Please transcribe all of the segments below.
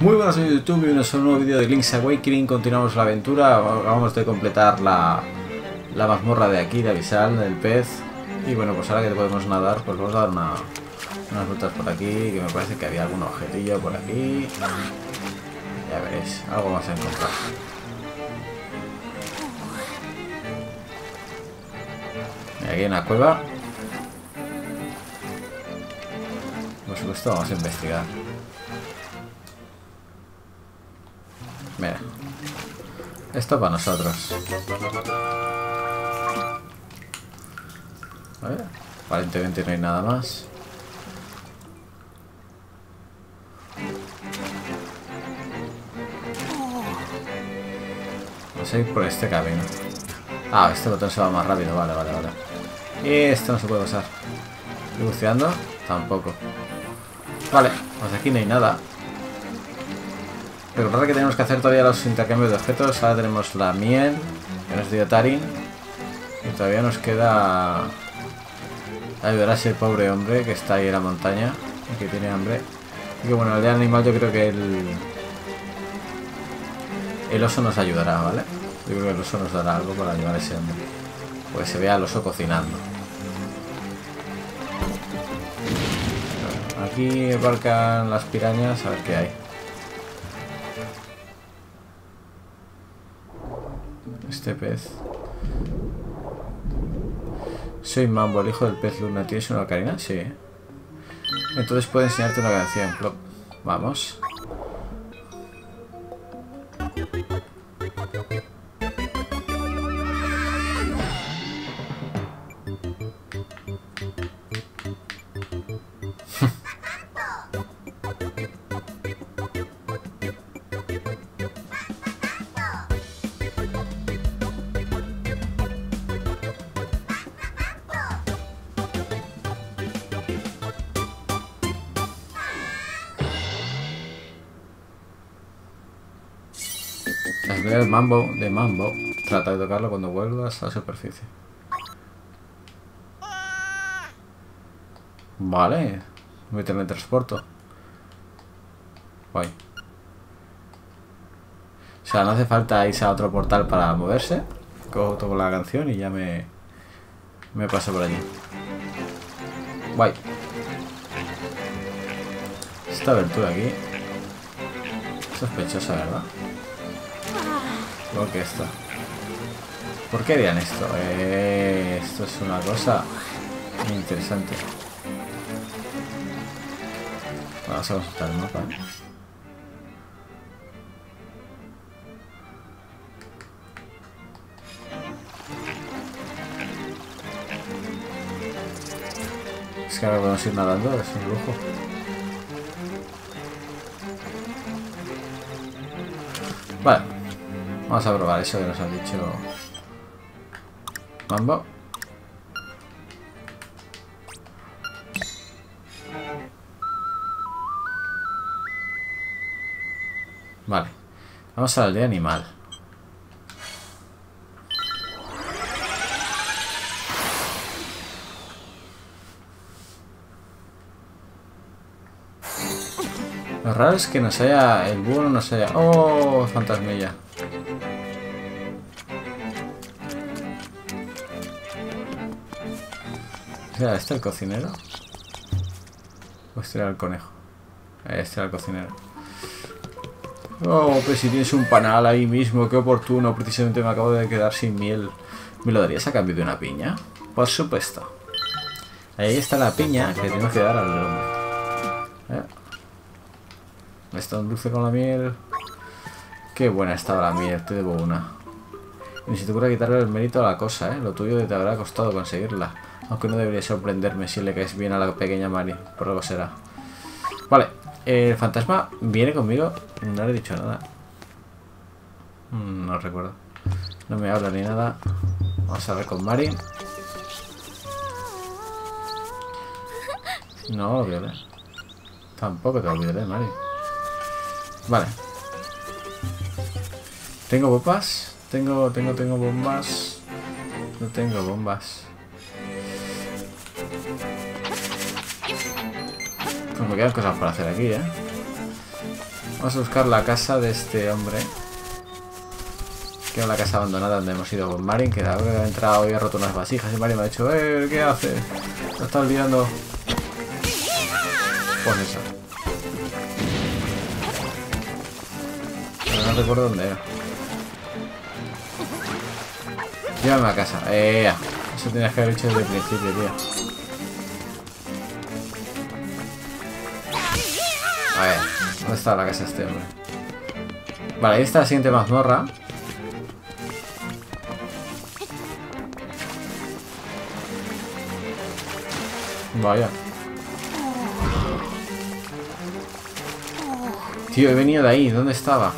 Muy buenas a YouTube, bienvenidos a un nuevo vídeo de Link's Awakening, continuamos la aventura, acabamos de completar la, la mazmorra de aquí, de Avisal, del pez, y bueno, pues ahora que podemos nadar, pues vamos a dar una, unas rutas por aquí, que me parece que había algún objetillo por aquí, ya veréis, algo vamos a encontrar. Y aquí hay una cueva, por supuesto vamos a investigar. Mira. Esto para nosotros. Aparentemente no hay nada más. Vamos a ir por este camino. Ah, este botón se va más rápido. Vale, vale, vale. Y esto no se puede pasar. ¿Buceando? Tampoco. Vale, pues aquí no hay nada. Recordad que tenemos que hacer todavía los intercambios de objetos. Ahora tenemos la miel, que nos dio Tarin. Y todavía nos queda ayudar a ese pobre hombre que está ahí en la montaña y que tiene hambre. Y que bueno, el de animal yo creo que el, el oso nos ayudará, ¿vale? Yo creo que el oso nos dará algo para ayudar a ese hombre. Pues se vea al oso cocinando. Aquí embarcan las pirañas, a ver qué hay. Este pez. Soy Mambo, el hijo del pez luna. ¿Tienes una ocarina? Sí. Entonces puedo enseñarte una canción. Vamos. Del mambo de mambo. Trata de tocarlo cuando vuelvas a la superficie. Vale. Me teletransporto. Guay. O sea, no hace falta irse a otro portal para moverse. Cojo toco la canción y ya me... Me paso por allí. Guay. Esta abertura aquí. Sospechosa, ¿verdad? Igual que esto. ¿Por qué harían esto? Eh, esto es una cosa muy interesante. Vamos a consultar el mapa. Es que ahora podemos ir nadando, es un lujo. Vale. Vamos a probar eso que nos ha dicho Mambo. Vale. Vamos a la aldea animal. Lo raro es que nos haya... El búho no nos haya... ¡Oh! Fantasmilla. ¿Era este el cocinero? ¿O este era el conejo? Este era el cocinero. Oh, pues si tienes un panal ahí mismo, qué oportuno. Precisamente me acabo de quedar sin miel. ¿Me lo darías a cambio de una piña? Por supuesto. Ahí está la piña que tengo que dar al hombre. ¿Eh? Está un dulce con la miel. Qué buena estaba la miel, te debo una. Ni si te ocurre quitarle el mérito a la cosa, ¿eh? Lo tuyo te habrá costado conseguirla. Aunque no debería sorprenderme si le caes bien a la pequeña Mari. Por algo será. Vale. El fantasma viene conmigo. No le he dicho nada. No recuerdo. No me habla ni nada. Vamos a ver con Mari. No, olvidaré. Tampoco te olvidaré, Mari. Vale. ¿Tengo bombas? Tengo, tengo, tengo bombas. No tengo bombas. Pues me quedan cosas por hacer aquí, ¿eh? Vamos a buscar la casa de este hombre. Que era la casa abandonada donde hemos ido con Marin, que ha entrado y ha roto unas vasijas. Y Marin me ha dicho, eh, ¿qué hace? Lo está olvidando. Pues eso. Pero no recuerdo dónde era. Llévame a casa. Eh, eso tenías que haber hecho desde el principio, tío. A ver, ¿dónde está la casa este hombre? Vale, ahí está la siguiente mazmorra. Vaya. Tío, he venido de ahí. ¿Dónde estaba?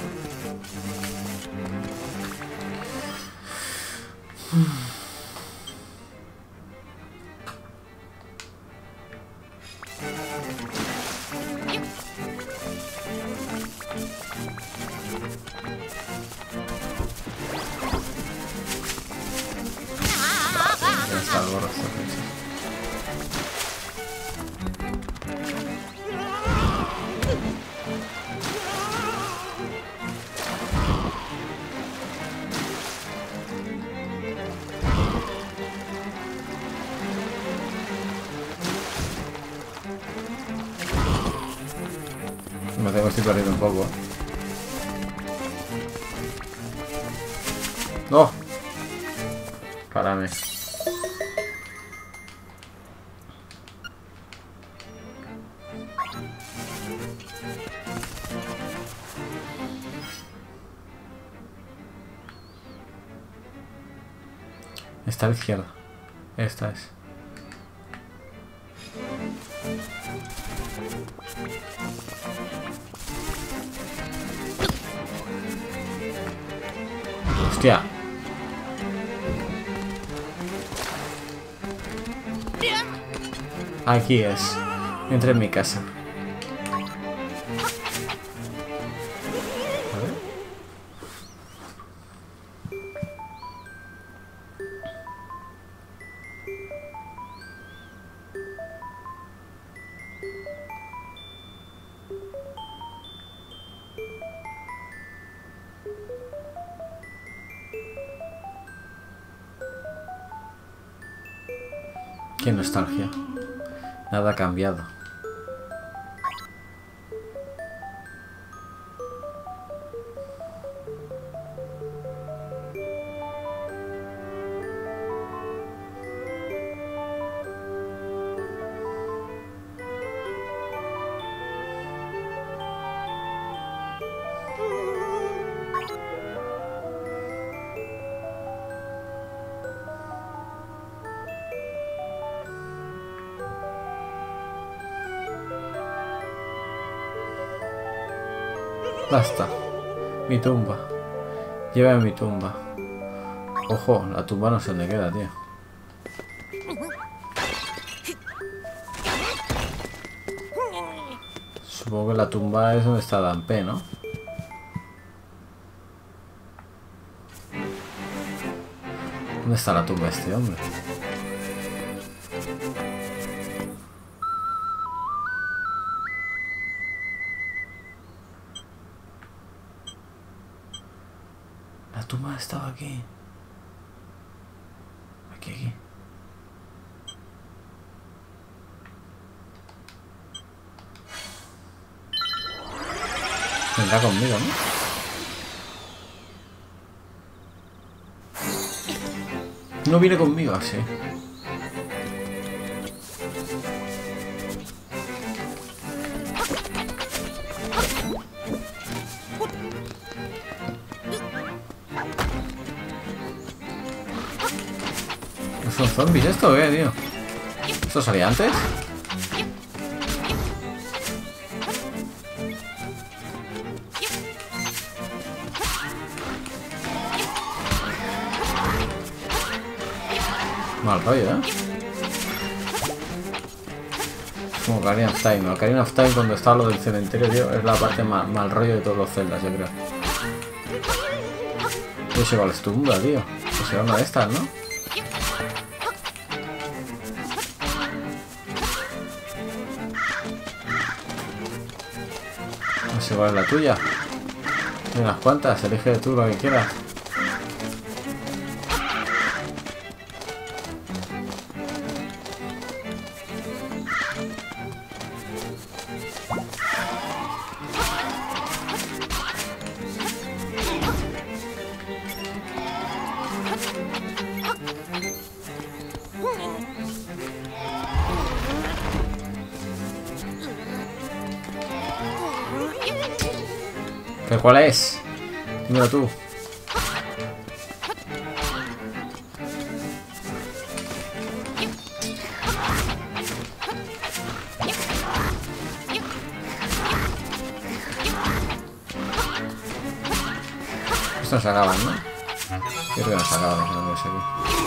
Está a la izquierda. Esta es. Hostia. Aquí es. Entra en mi casa. Basta. Mi tumba. Llévame mi tumba. Ojo, la tumba no sé dónde queda, tío. Supongo que la tumba es donde está Dampe, ¿no? ¿Dónde está la tumba de este hombre? ¿Eh? Como Ocarina of Time. Ocarina of Time cuando está lo del cementerio, tío, es la parte mal, mal rollo de todos los celdas, yo creo. Yo sé cuál es tumba, tío. Pues será una de estas, ¿no? No sé cuál es la tuya. Hay unas cuantas, elige tú lo que quieras. ¿Pero cuál es? Dímelo tú. Esto no se acaba, ¿no? Yo creo que no se acaba, no sé es aquí.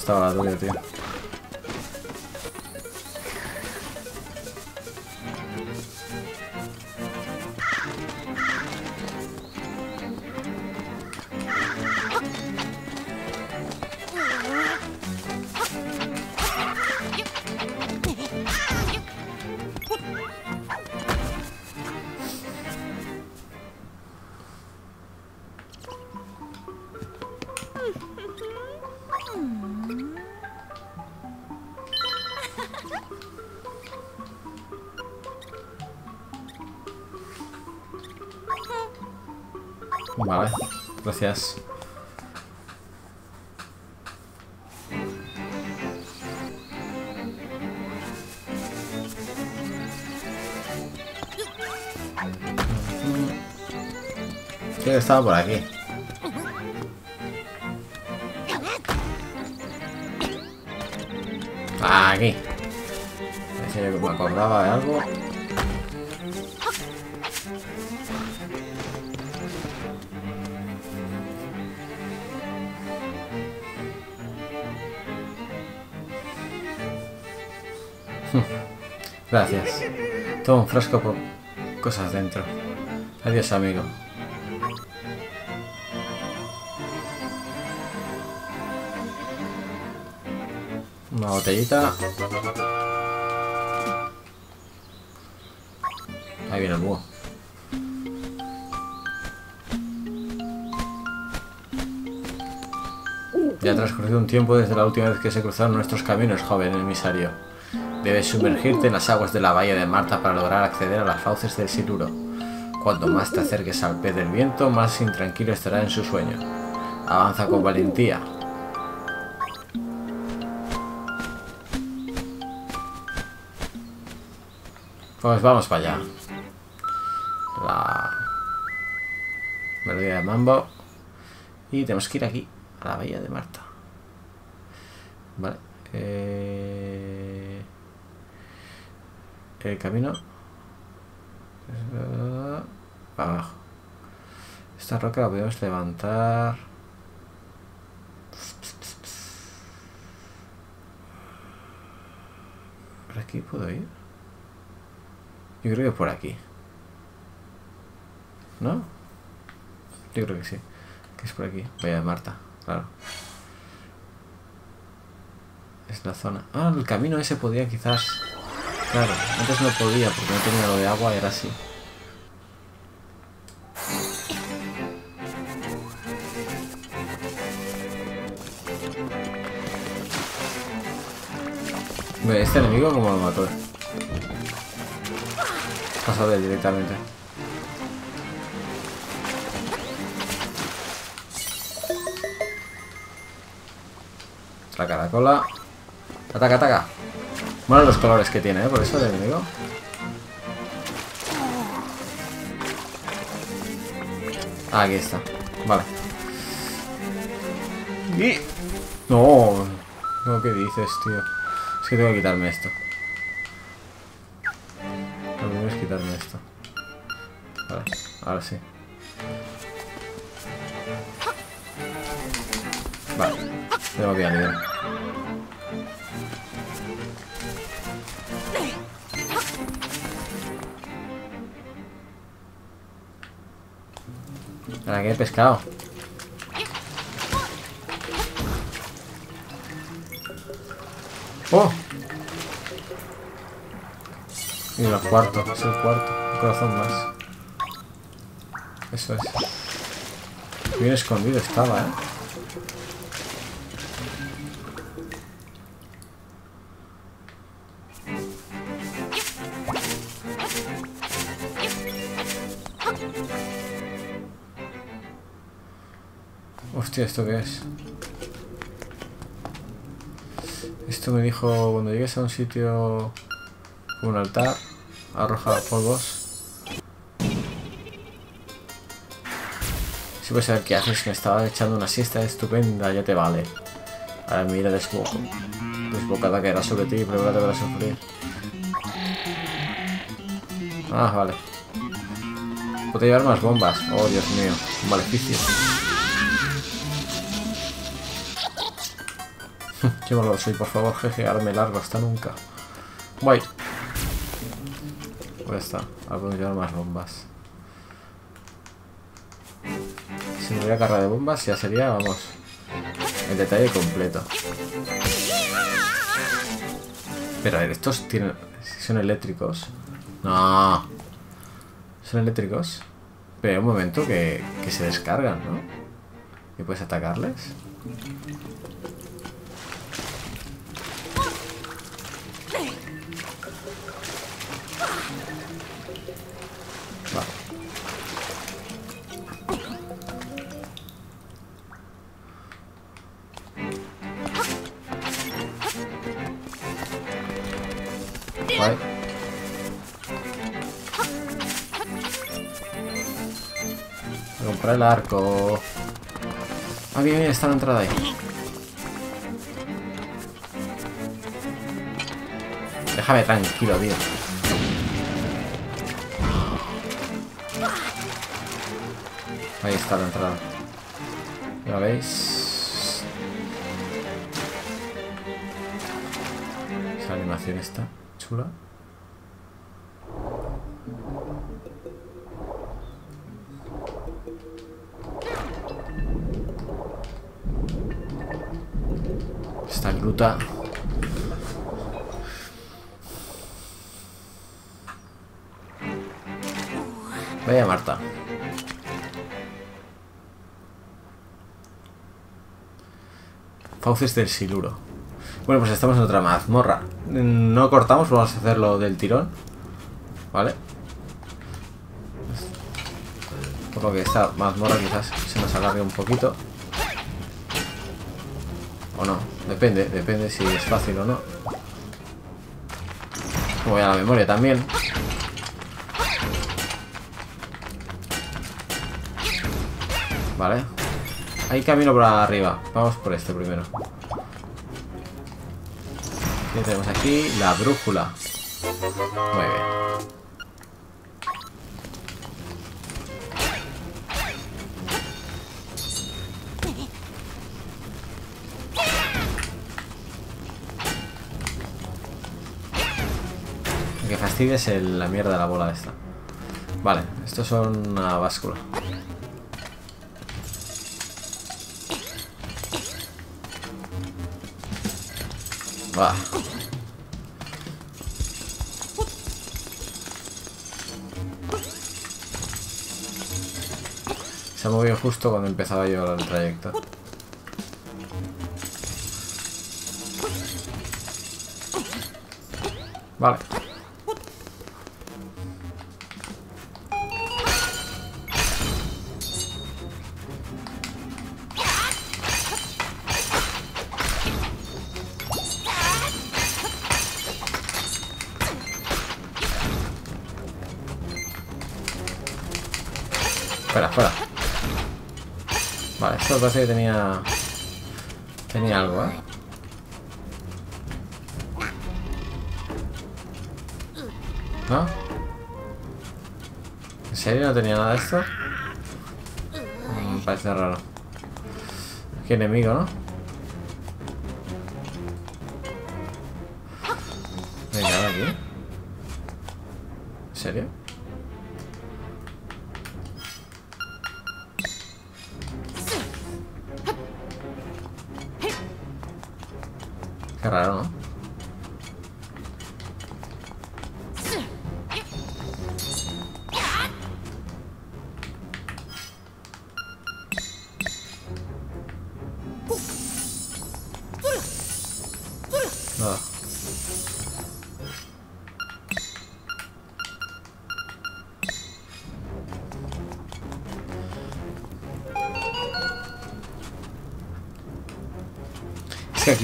Estaba tío. Vale, gracias. Creo que estaba por aquí. Aquí. A ver si me acordaba de algo. Gracias. Toma un frasco con cosas dentro. Adiós, amigo. Una botellita. Ahí viene el búho. Ya ha transcurrido un tiempo desde la última vez que se cruzaron nuestros caminos, joven emisario. Debes sumergirte en las aguas de la bahía de Marta para lograr acceder a las fauces del Siluro. Cuanto más te acerques al pez del viento, más intranquilo estará en su sueño. Avanza con valentía. Pues vamos para allá. La melodía de mambo. Y tenemos que ir aquí, a la bahía de Marta. Vale. Eh... El camino. Abajo. Esta roca la podemos levantar. ¿Por aquí puedo ir? Yo creo que por aquí. ¿No? Yo creo que sí. Que es por aquí. Vaya Marta, claro. Es la zona. Ah, el camino ese podía quizás. Claro, antes no podía porque no tenía lo de agua y ahora sí. Ve, Este enemigo como lo mató. Pasó de él directamente. La caracola. Ataca, ataca. Bueno, los colores que tiene, ¿eh? Por eso el enemigo. Ah, aquí está. Vale. Y... No. No, ¿qué dices, tío? Es que tengo que quitarme esto. Pescado? ¡Oh! Y el cuarto, es el cuarto. Un corazón más. Eso es. Bien escondido estaba, ¿eh? ¿Esto qué es? Esto me dijo cuando llegues a un sitio un altar, arroja polvos. Si puedes saber qué haces, me estaba echando una siesta estupenda, ya te vale. Ahora mira desboco. Desbocada era sobre ti, prepárate para sufrir. Ah, vale. Puedo llevar más bombas. Oh, Dios mío. Un maleficio. Qué soy, por favor, jeje, arme largo hasta nunca. Guay. Pues está, ahora podemos más bombas. Si me voy a cargar de bombas ya sería, vamos, el detalle completo. Pero a ver, estos tienen... son eléctricos. No. Son eléctricos. Pero un momento que, que se descargan, ¿no? ¿Y puedes atacarles? El arco. Ah, bien, bien, está la entrada ahí. Déjame tranquilo, tío. Ahí está la entrada. ¿Ya veis? Esa animación está chula. Vaya Marta. Fauces del Siluro. Bueno, pues estamos en otra mazmorra. No cortamos, vamos a hacerlo del tirón. ¿Vale? Por lo que esta mazmorra quizás se nos alargue un poquito. O no, depende, depende si es fácil o no. Voy a la memoria también. Vale. Hay camino por arriba. Vamos por este primero. ¿Qué tenemos aquí? La brújula. Muy bien. Lo que fastidia es el- la mierda de la bola esta. Vale, estos son una báscula. Va. Se ha movido justo cuando empezaba yo el trayecto. Vale. Parece que tenía... Tenía algo, ¿eh? ¿No? ¿En serio no tenía nada de esto? Mm, parece raro. Qué enemigo, ¿no?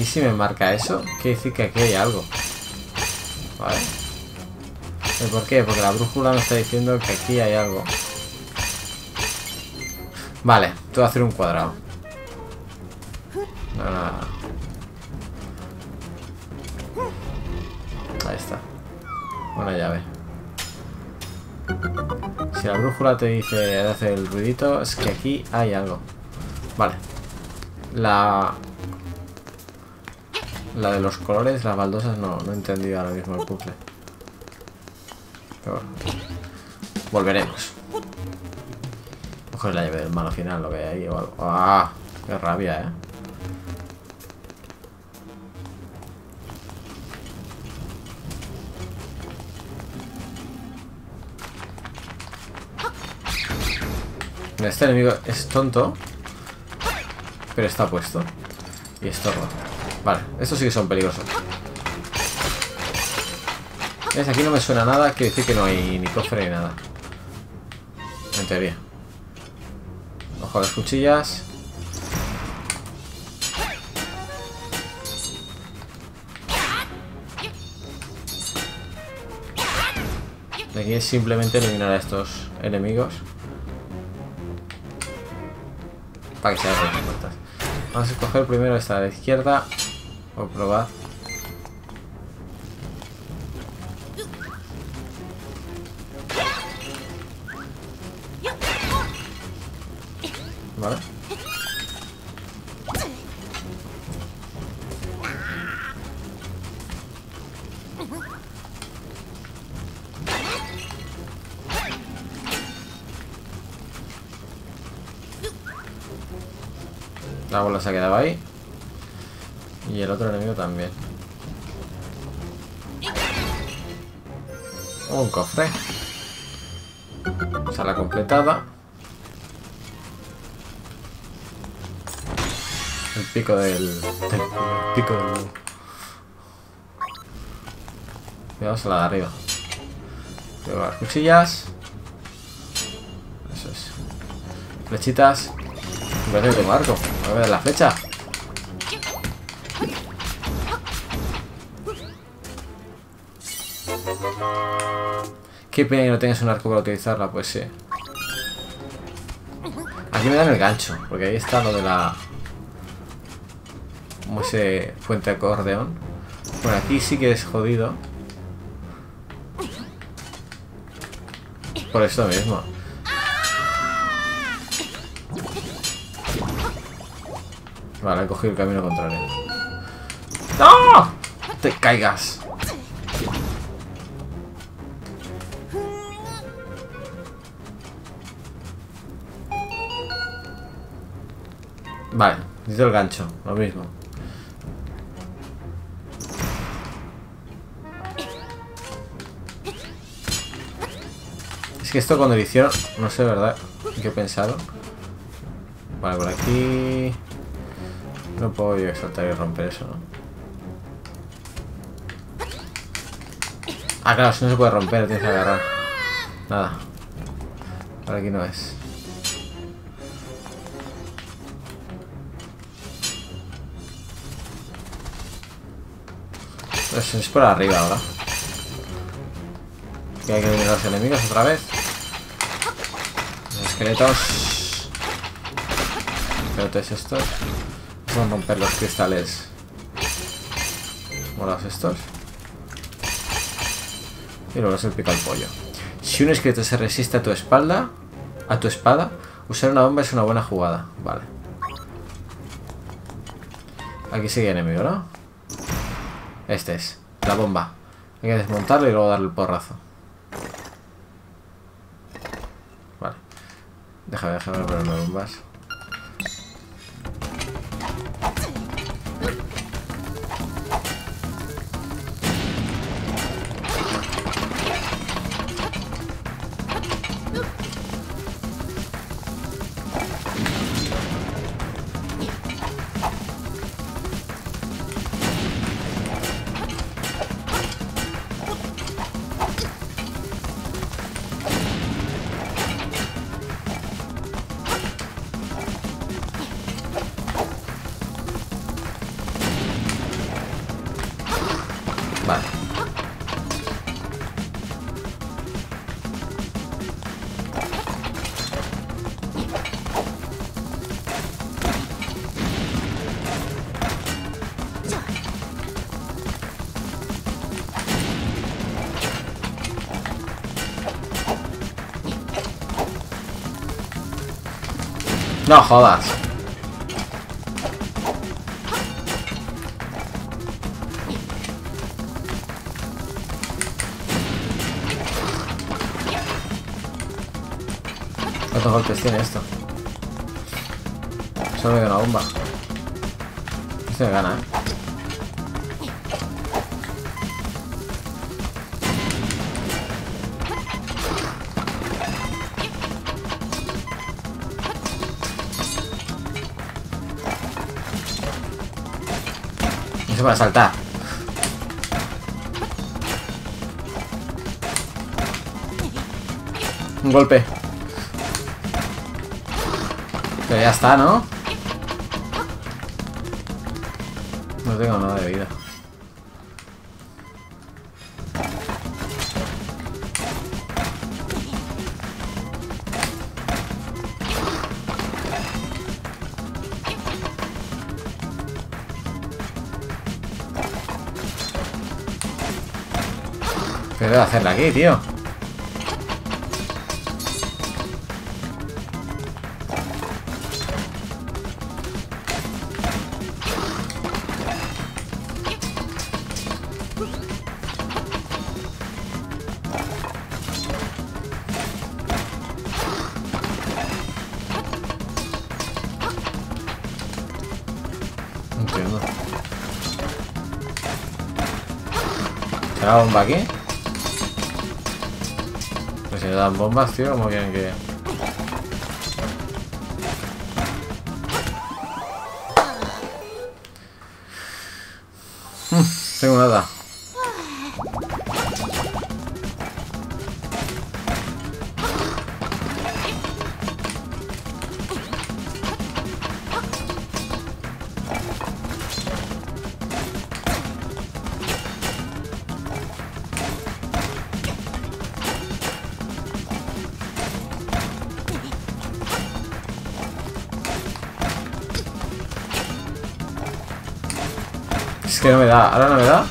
Si me marca eso, quiere decir que aquí hay algo. Vale. ¿Y por qué? Porque la brújula me está diciendo que aquí hay algo. Vale, a hacer un cuadrado. No. Ahí está. Una llave. Si la brújula te dice hace el ruidito, es que aquí hay algo. Vale. La... La de los colores, las baldosas, no, no he entendido ahora mismo el puzzle. Pero bueno. Volveremos. Coger la llave del malo final, lo que hay ahí o algo. ¡Ah! ¡Qué rabia, eh! Este enemigo es tonto. Pero está puesto. Y estorba. Vale, estos sí que son peligrosos. ¿Ves? Aquí no me suena nada, quiere decir que no hay ni cofre ni nada. En teoría. Ojo las cuchillas. Aquí es simplemente eliminar a estos enemigos. Para que se abran las puertas. Vamos a escoger primero esta de la izquierda. Por probar. Vale. La bola se ha quedado ahí. El otro enemigo también. Un cofre. Sala completada. El pico del... del pico del... Cuidado a la de arriba. Cuidado las cuchillas. Eso es. Flechitas. Me parece que tengo arco. A ver la flecha. Qué pena que no tengas un arco para utilizarla, pues sí. Aquí me dan el gancho, porque ahí está lo de la... Como ese puente acordeón. Bueno, aquí sí que es jodido. Por eso mismo. Vale, he cogido el camino contrario. ¡No! Te caigas. Necesito el gancho, lo mismo. Es que esto cuando lo no sé, ¿verdad? ¿Qué pensaron? Vale, por aquí... No puedo yo saltar y romper eso. Ah, claro, si no se puede romper, tienes que agarrar. Nada. Por aquí no es. Pues es por arriba ahora. Que hay que a los enemigos otra vez. Los esqueletos. Esqueletos estos. Vamos a romper los cristales. Morados estos. Y luego se pica el pollo. Si un esqueleto se resiste a tu espalda, a tu espada, usar una bomba es una buena jugada. Vale. Aquí sigue enemigo, ¿no? Este es. La bomba. Hay que desmontarlo y luego darle el porrazo. Vale. Déjame, déjame ponerme bombas. No jodas. ¿Cuántos golpes tiene esto? Solo me una bomba. Este me gana, eh. Puede saltar. Un golpe. Pero ya está. No ¿Qué debo hacerla aquí, tío? No entiendo. ¿Será bomba aquí? Dan bombas, tío, como quieren que... que no me da. ¿Ahora no me da?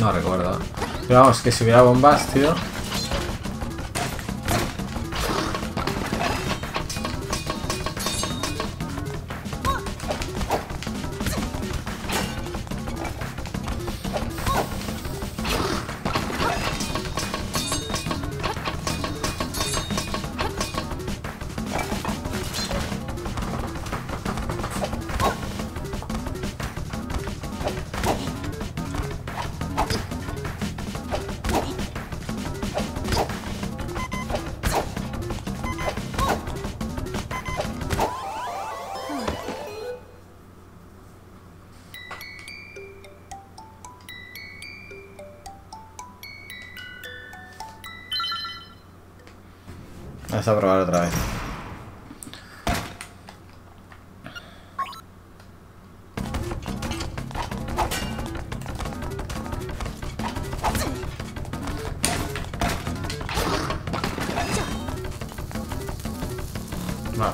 No recuerdo. Pero vamos, que si hubiera bombas, tío. Vamos a probar otra vez. Va.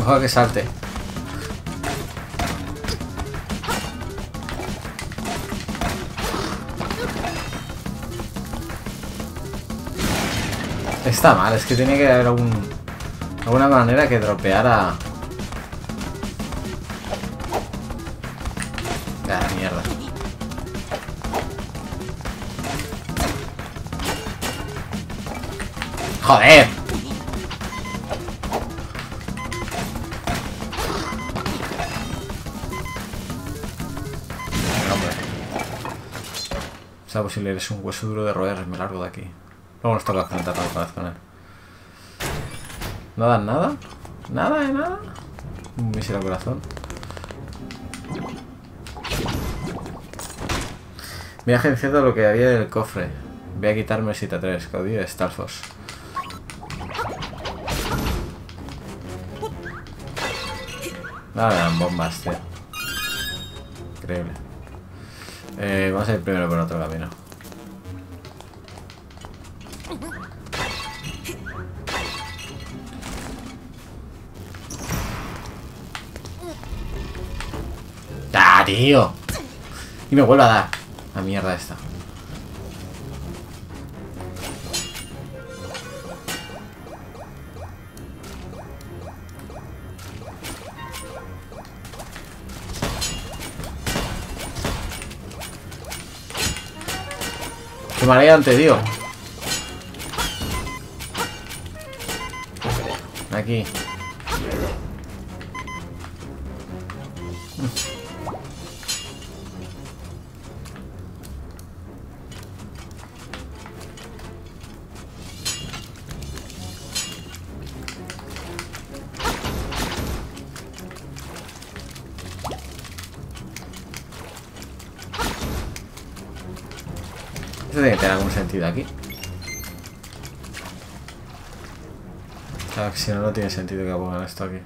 Ojo que salte. Está mal, es que tiene que haber algún, alguna manera que dropeara... Mierda. ¡Joder! Hombre. Sea posible, eres un hueso duro de roer, me largo de aquí. Luego nos toca enfrentar otra vez con él. ¿No dan nada? ¿Nada de nada? Un mísero corazón. Viaje diciendo lo que había en el cofre. Voy a quitarme el Sita 3, caudillo de Stalfos. Ahora me dan bombas, tío. Increíble. Eh, vamos a ir primero por otro camino. Tío! Y me vuelve a dar. La mierda esta. Qué mareante, tío. Aquí. Si no, no tiene sentido que pongan esto aquí.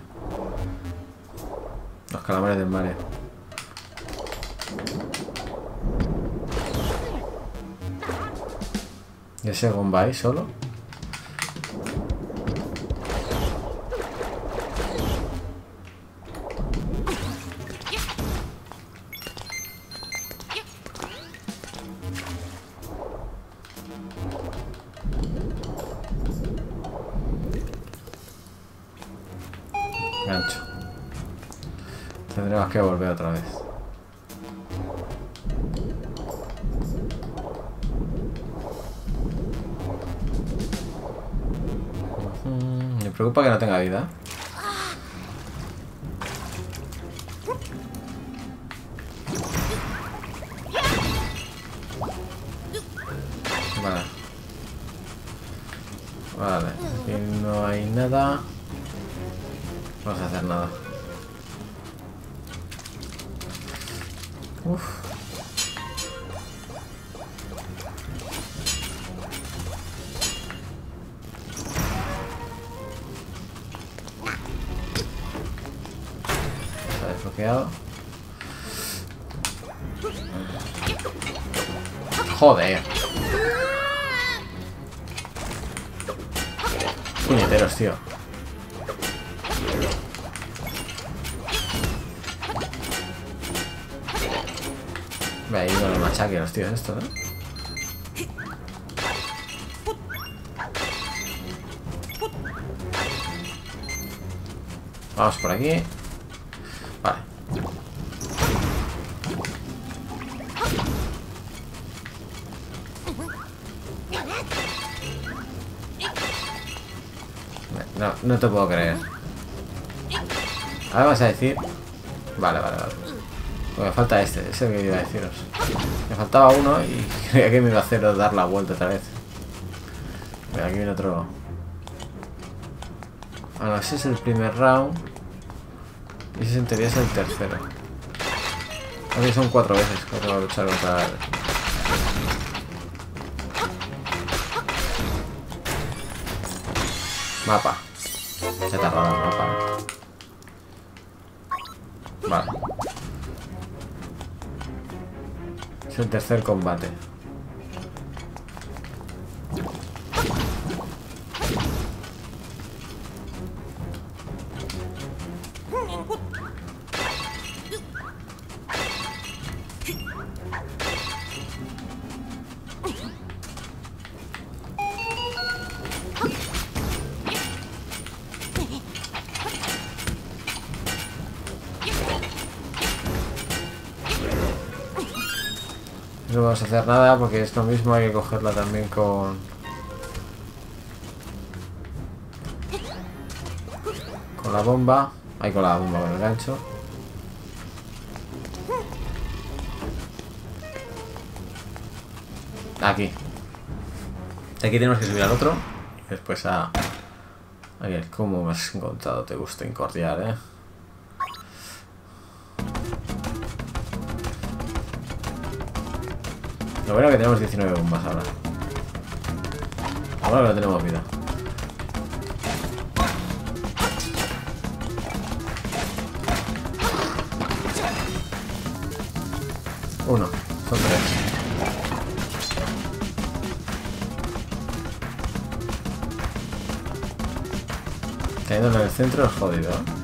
Los calamares del mar. eh. ¿Y ese Bombay solo? Preocupa que no tenga vida. Te puedo creer. Ahora vas a decir... Vale, vale, vale. Pues me falta este, ese que iba a deciros. Me faltaba uno y creía que me iba a hacer dar la vuelta otra vez. Aquí viene otro. Ah, no, ese es el primer round. Y ese en es el tercero. Aquí son cuatro veces que tengo que luchar contra. Mapa. Raro el mapa. Vale. Es el tercer combate. Nada porque esto mismo hay que cogerla también con... Con la bomba. Ahí con la bomba, con el gancho. Aquí. Aquí tenemos que subir al otro. Después a... A ver, ¿cómo me has encontrado? Te gusta incordiar, ¿eh? Lo bueno que tenemos 19 bombas ahora. Ahora no tenemos vida. Uno, son tres. Cayendo en el centro es jodido.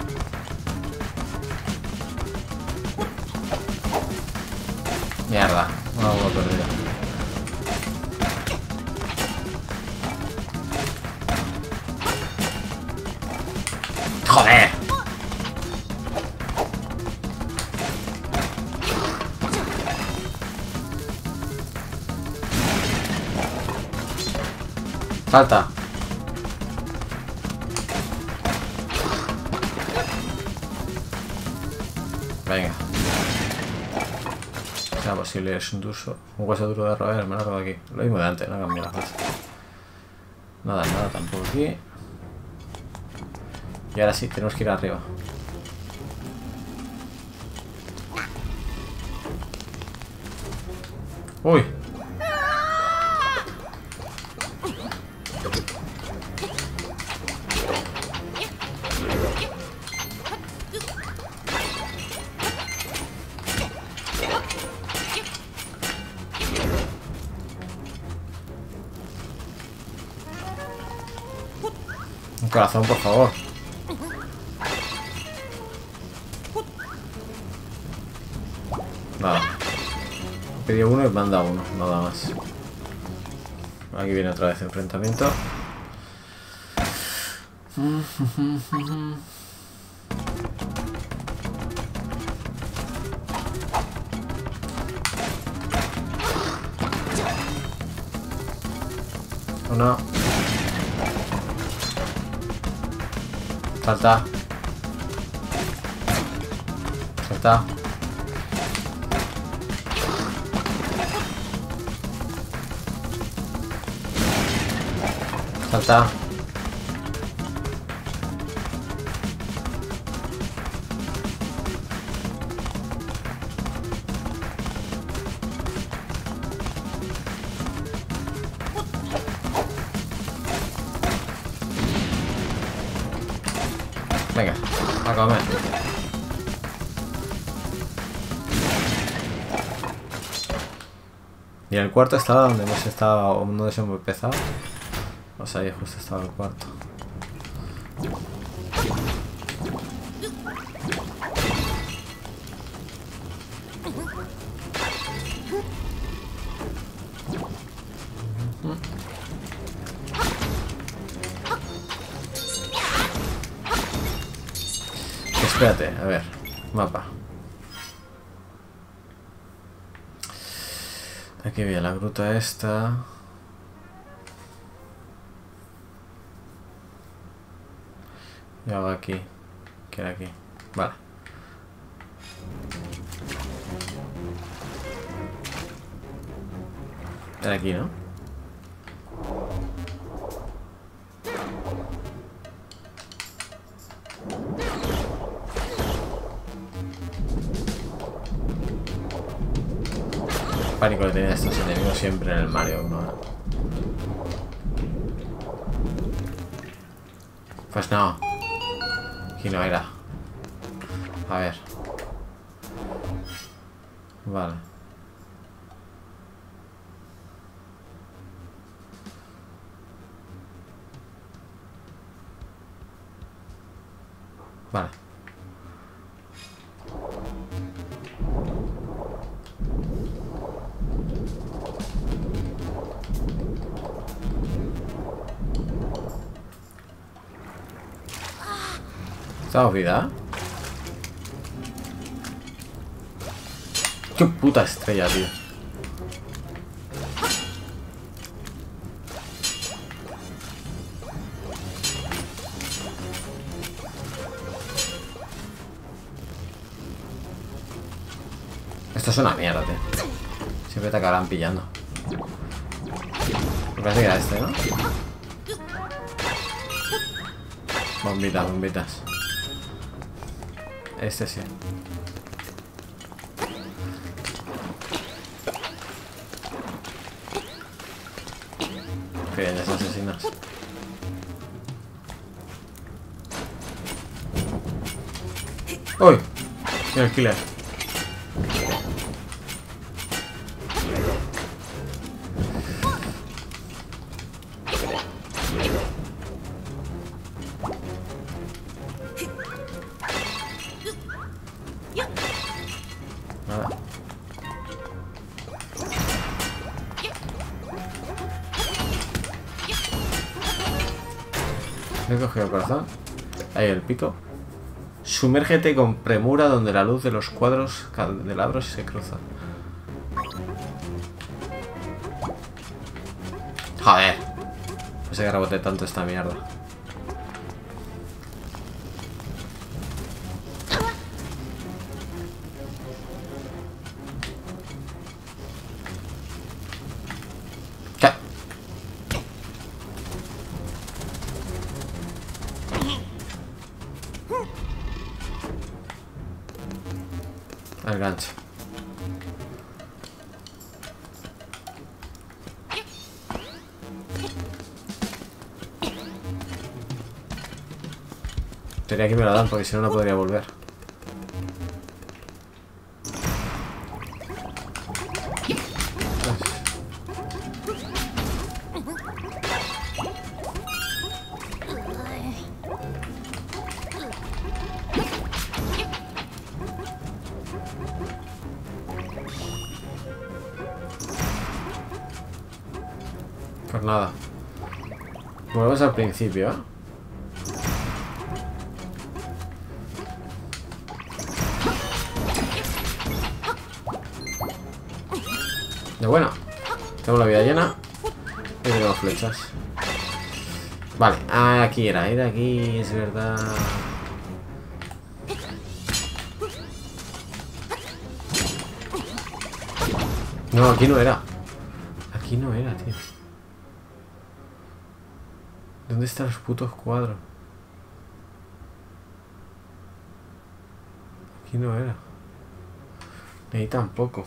Salta. Venga. Sea posible, es un durso. Un hueso duro de roer, me largo de aquí. Lo mismo de antes, no cambia la cosa. Nada, nada tampoco aquí. Y ahora sí, tenemos que ir arriba. Uy. Corazón, por favor. Nada. Pedido uno y dado uno, nada más. Aquí viene otra vez enfrentamiento. Salta. Salta. Salta. Venga, a comer. Y el cuarto estaba donde hemos estado, donde hemos empezado. O sea, ahí justo estaba el cuarto. Espérate, a ver, mapa. Aquí viene la gruta esta. Y hago aquí. Que era aquí. Vale. Aquí, ¿no? Pánico le tenía estos enemigos siempre en el Mario 1. ¿eh? Pues no. Aquí no era. A ver. Vale. ¿Esta vida? ¡Qué puta estrella, tío! Esto es una mierda, tío. Siempre te acabarán pillando. Me parece que era este, ¿no? Bombitas, bombitas. Este sí. Pequeñas asesinas. ¡Uy! Mira el Pico. Sumérgete con premura donde la luz de los cuadros candelabros se cruza. Joder. No sé que rebote tanto esta mierda. Porque si no no podría volver. Pues nada. Volvemos al principio. De bueno. Tengo la vida llena. Y tenemos flechas. Vale, aquí era, era aquí, es verdad. No, aquí no era. Aquí no era, tío. ¿Dónde están los putos cuadros? Aquí no era. Ahí tampoco.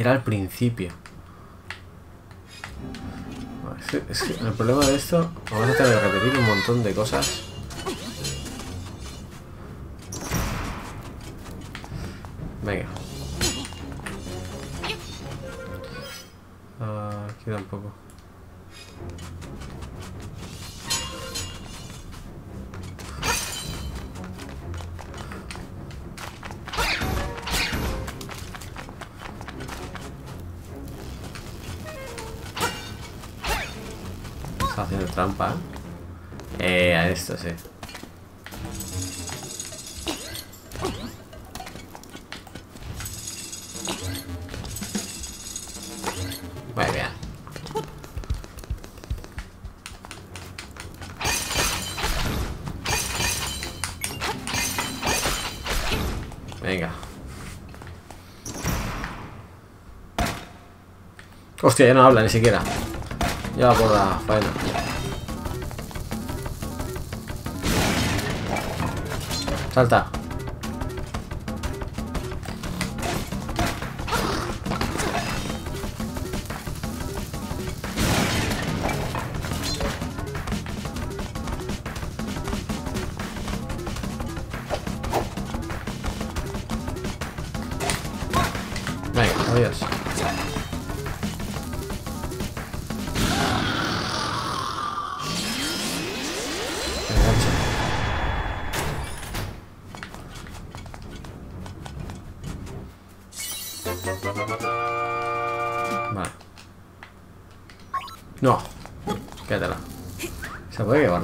Era al principio. Es que, el problema de esto, vamos a tener que repetir un montón de cosas. Hostia, ya no habla ni siquiera. Ya va por la faena. Salta.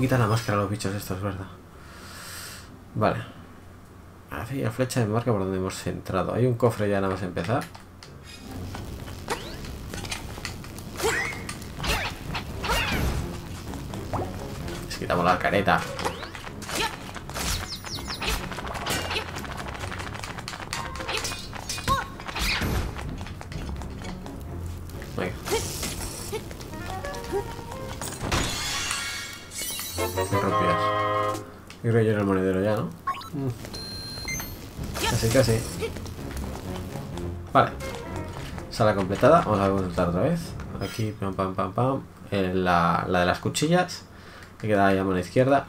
Puedo quitar la máscara a los bichos estos, es verdad. Vale. Así, la flecha de marca por donde hemos entrado. Hay un cofre ya nada más empezar. Les quitamos la careta. Casi. Vale. Sala completada. Vamos a consultar otra vez. Aquí, pam, pam, pam, pam. Eh, la, la de las cuchillas. Que queda ahí a mano izquierda.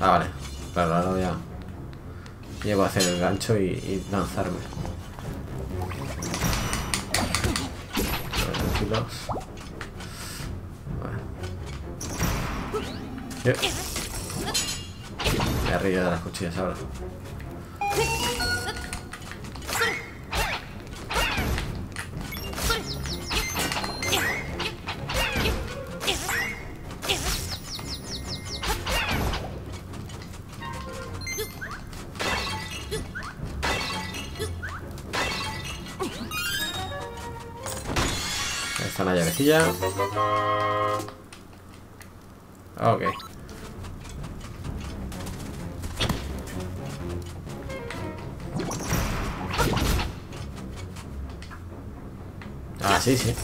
Ah, vale. Claro, ahora voy a... Llego a hacer el gancho y, y lanzarme. Tranquilos. Me río de las cuchillas ahora. Ahí está la llavecilla. Ok. Sí, sí.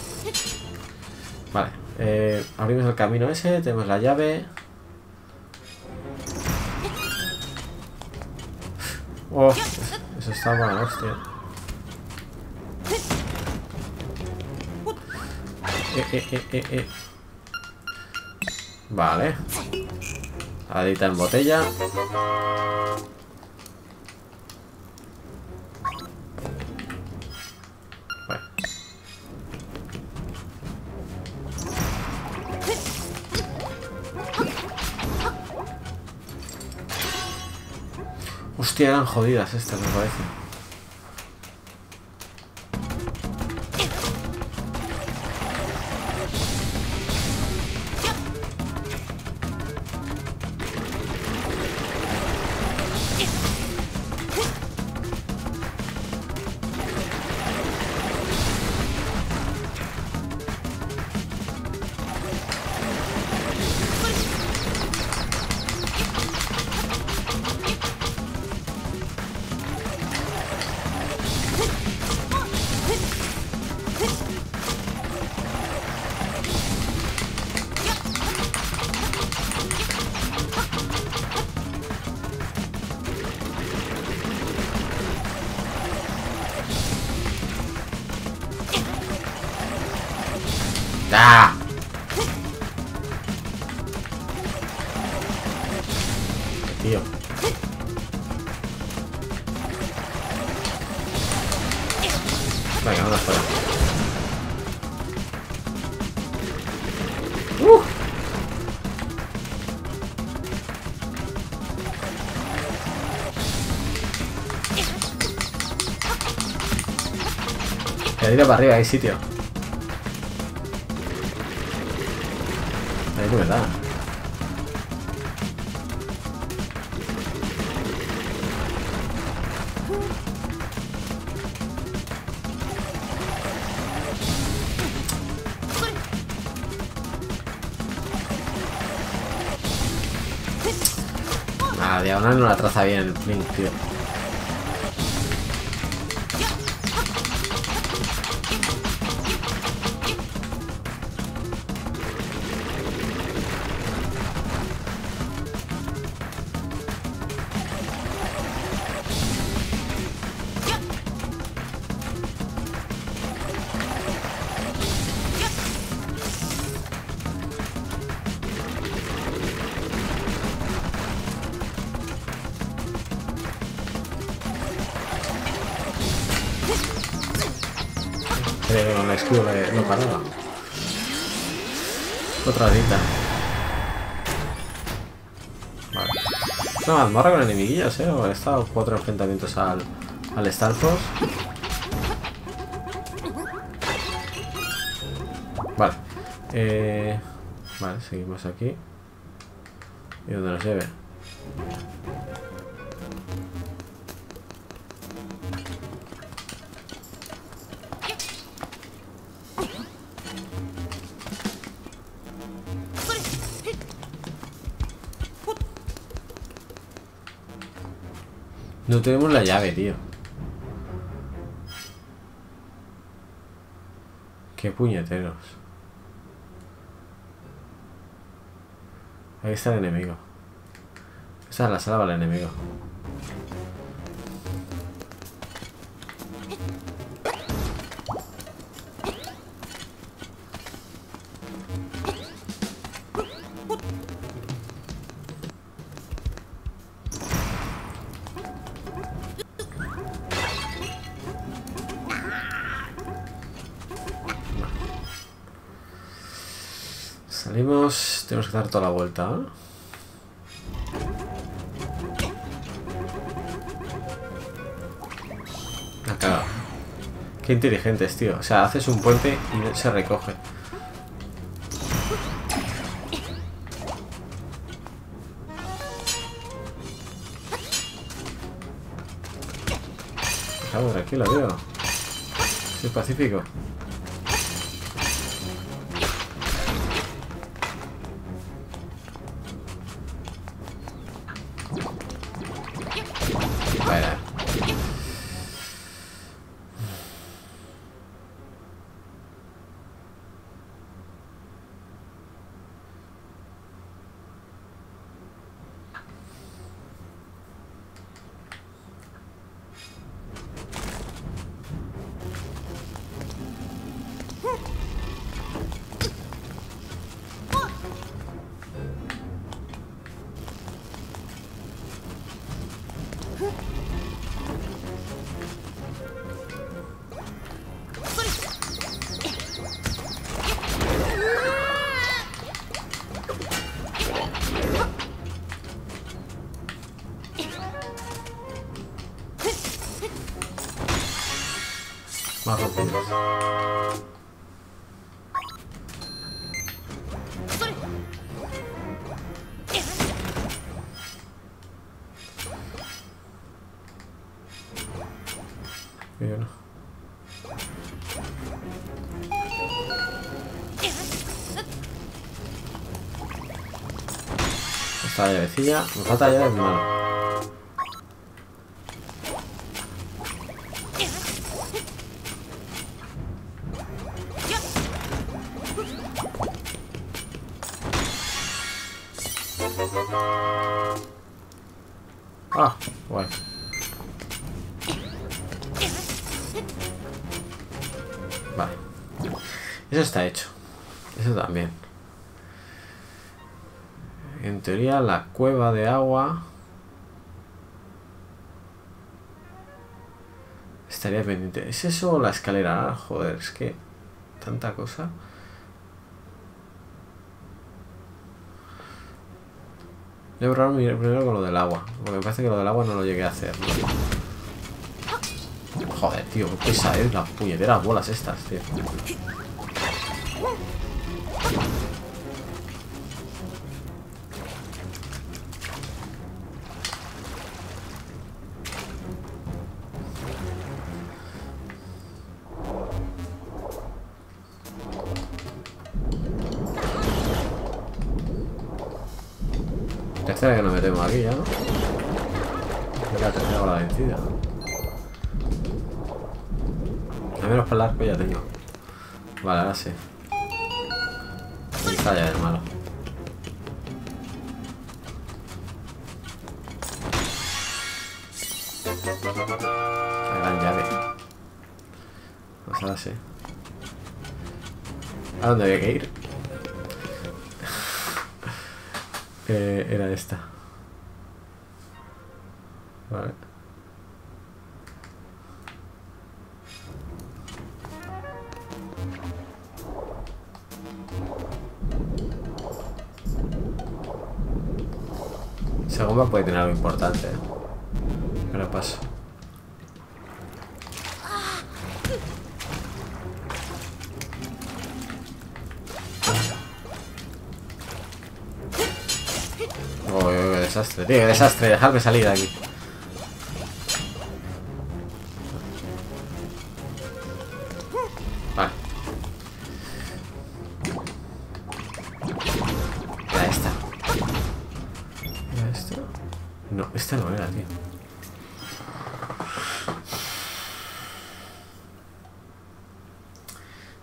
Vale. Eh, abrimos el camino ese, tenemos la llave. Oh, eso está mal, hostia. Eh, eh, eh, eh. Vale. Adita en botella. Hostia, eran jodidas estas, me parece. Tira para arriba, hay sitio. Ahí me da. Ah, diagonal no la traza bien el tío. Escudo le- lo. Otra adita. Vale. una mazmorra con enemiguillos, ¿eh? He estado cuatro enfrentamientos al, al Star Fox. Vale. Eh, vale, seguimos aquí. ¿Y dónde nos lleve? No tenemos la llave, tío. Qué puñeteros. Ahí está el enemigo. Esa es la sala para el enemigo. Dar toda la vuelta. cagado. Qué inteligentes, tío. O sea, haces un puente y se recoge. Estamos tranquilo, tío. Soy pacífico. Llavecilla. Me falta llave en En teoría la cueva de agua... Estaría pendiente. ¿Es eso la escalera? Ah, joder, es que... Tanta cosa. Voy a primero con lo del agua. Porque me parece que lo del agua no lo llegué a hacer. Joder, tío, qué pesa, eh, las puñeteras bolas estas, tío. Desastre. Dejadme salir de aquí. Vale. Era esta. ¿Era esto? No, esta no era, tío.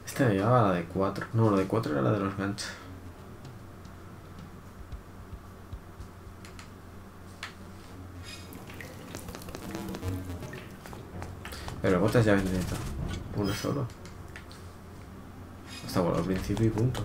Esta me llevaba la de 4. No, la de 4 era la de los ganchos. Pero botas ya necesito. Uno solo. Hasta por al principio y punto.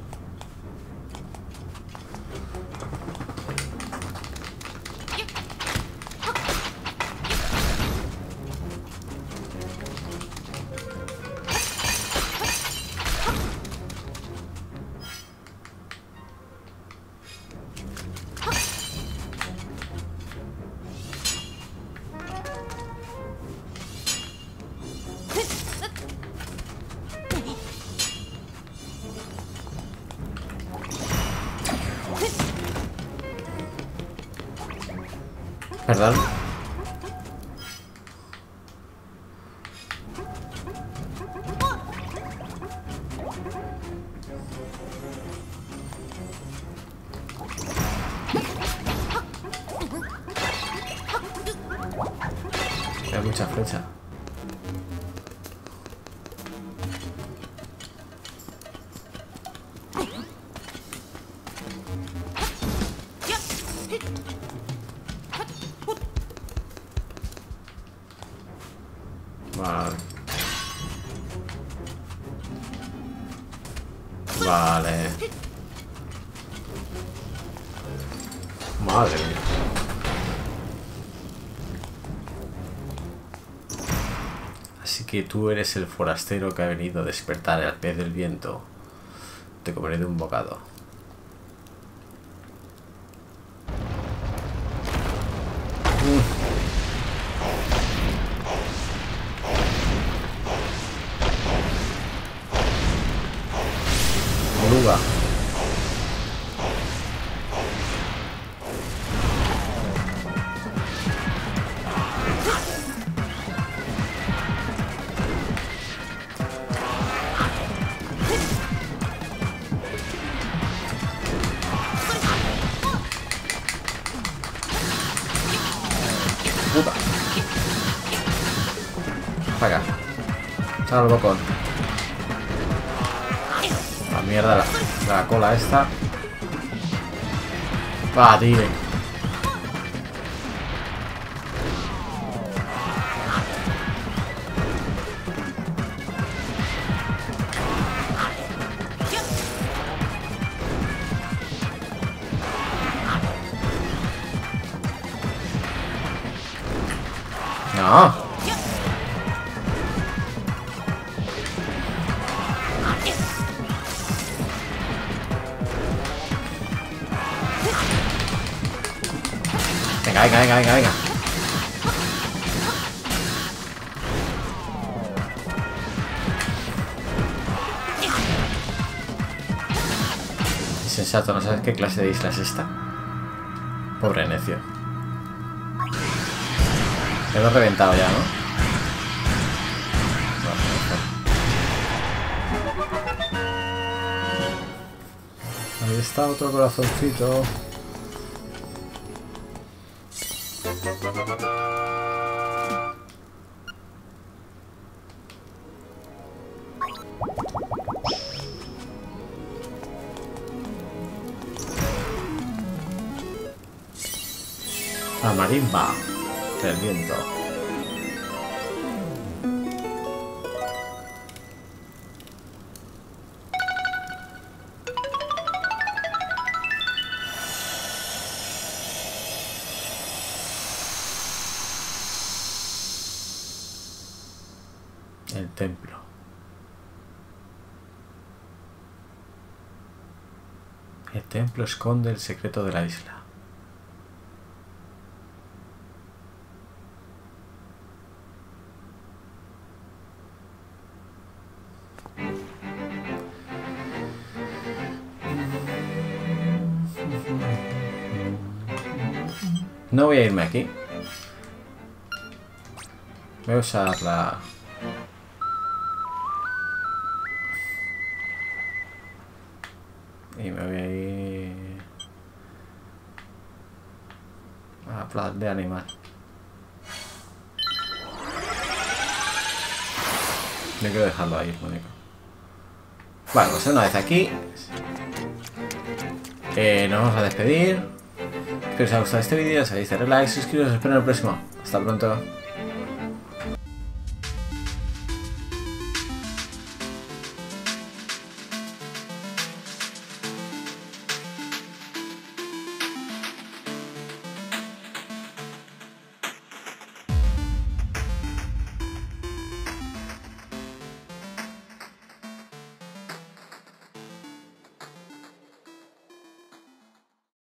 Tú eres el forastero que ha venido a despertar al pie del viento. Te comeré de un bocado. Va, tire. Insensato, ¿no sabes qué clase de isla es esta? Pobre necio. Me lo reventado ya, ¿no? Ahí está otro corazoncito. La marimba del viento. El templo. El templo esconde el secreto de la isla. No voy a irme aquí. Voy a usar la... Y me voy a ir... A plan de animal. No quiero dejarlo ahí, Mónico. Vale, pues una vez aquí... Eh, nos vamos a despedir. Que os haya gustado este vídeo, sabéis darle like, suscribiros, os espero en el próximo. Hasta pronto.